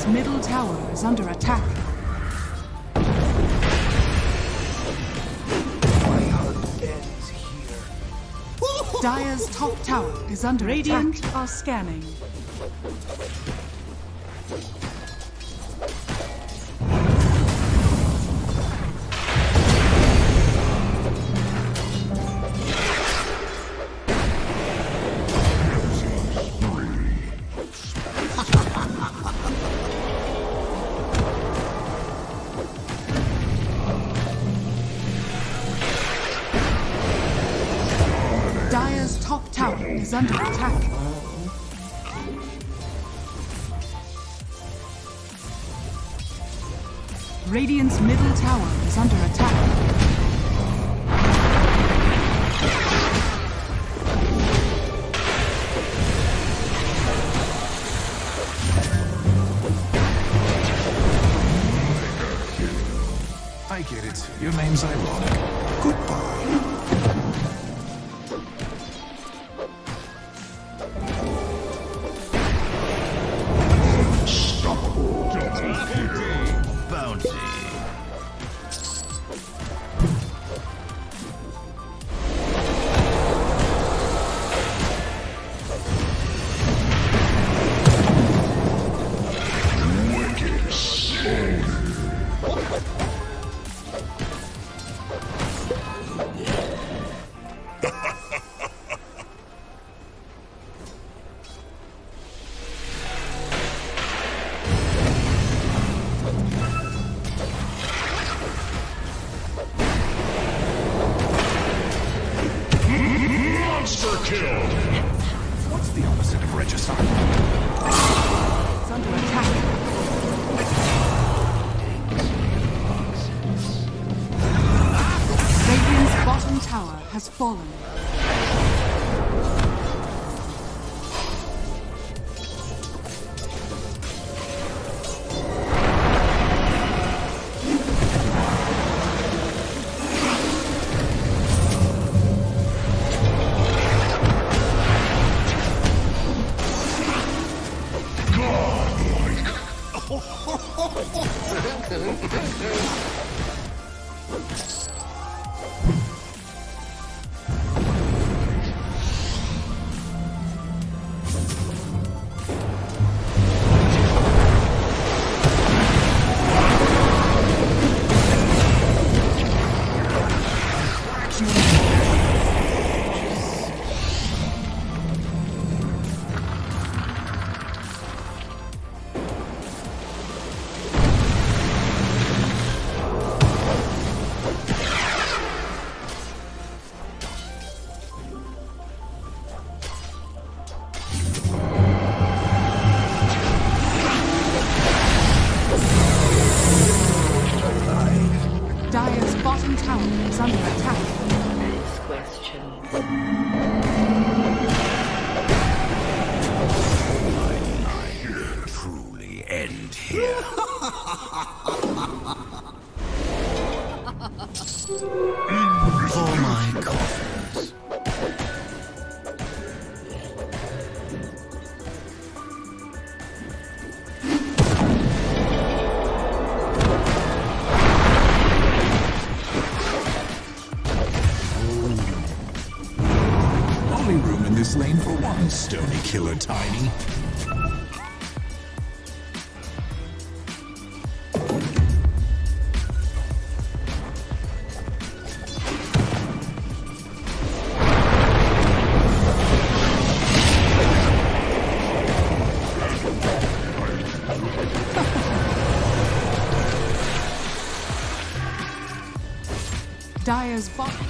Radiant's middle tower is under attack. My hunt ends here. Dire's top tower is under Radiant attack. are scanning. Radiant's middle tower is under attack. I get it. Your name's ironic. Goodbye. Bounty. Monster tower has fallen. Dire's stony killer, Tiny. Dire's bottom.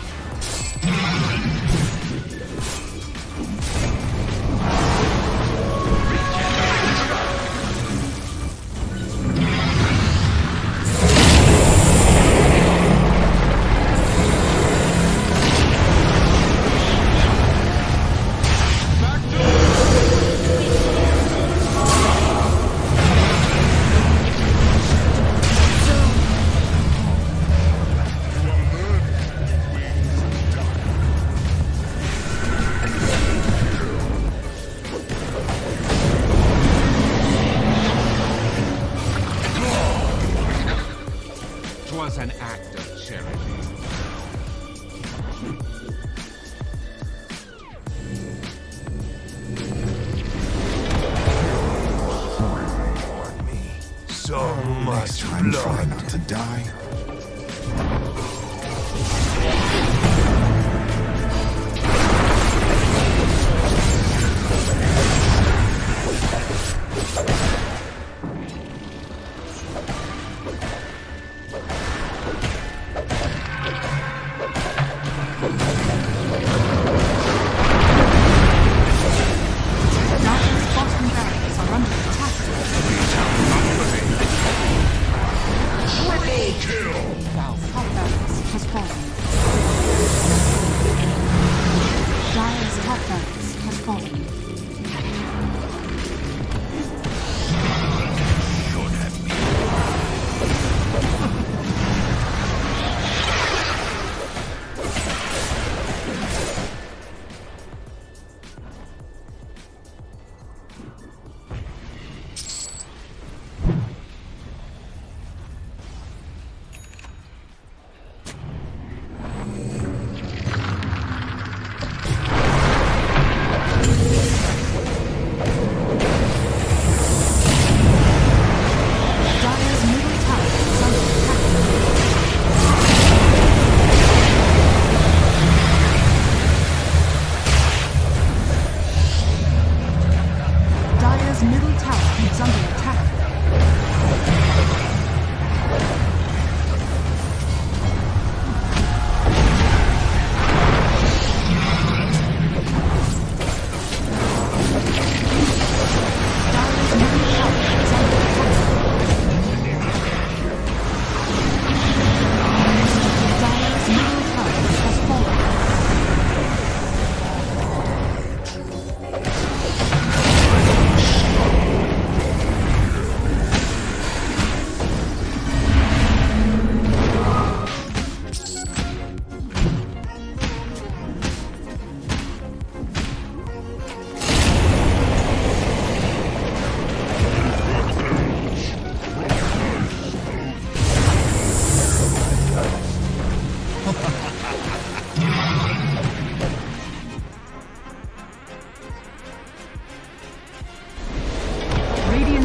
I'm trying not to die.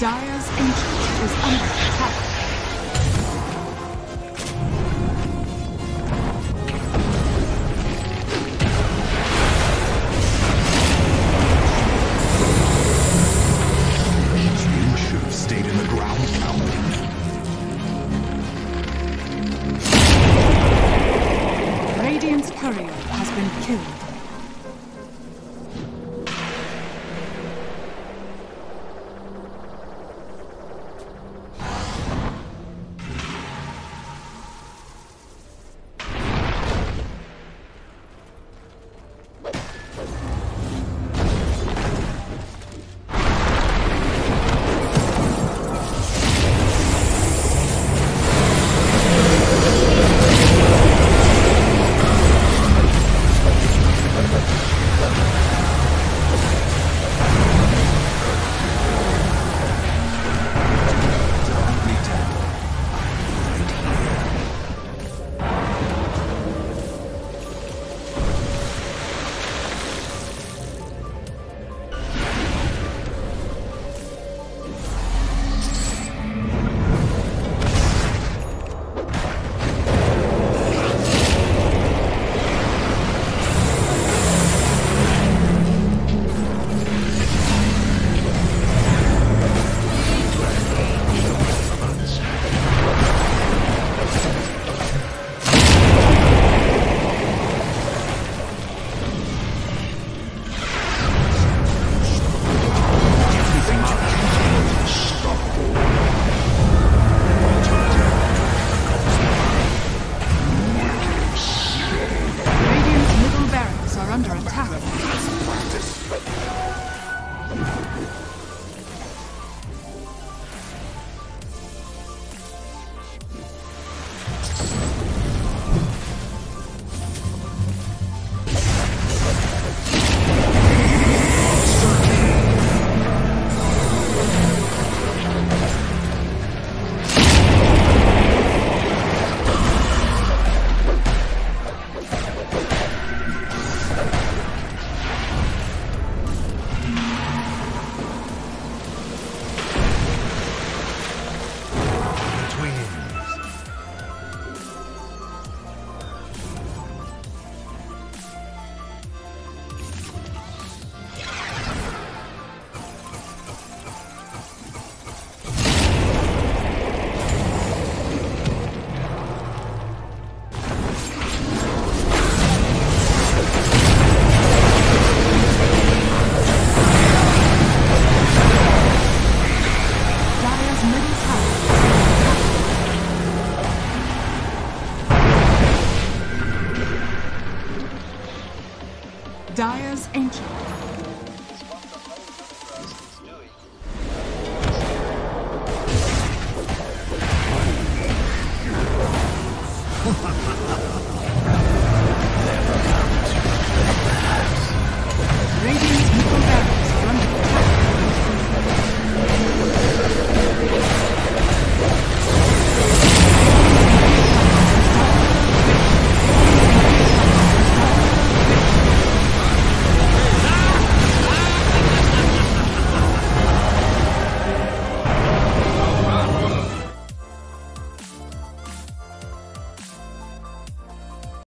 Dire's ancient is under attack. You should have stayed in the ground. Radiant's courier has been killed.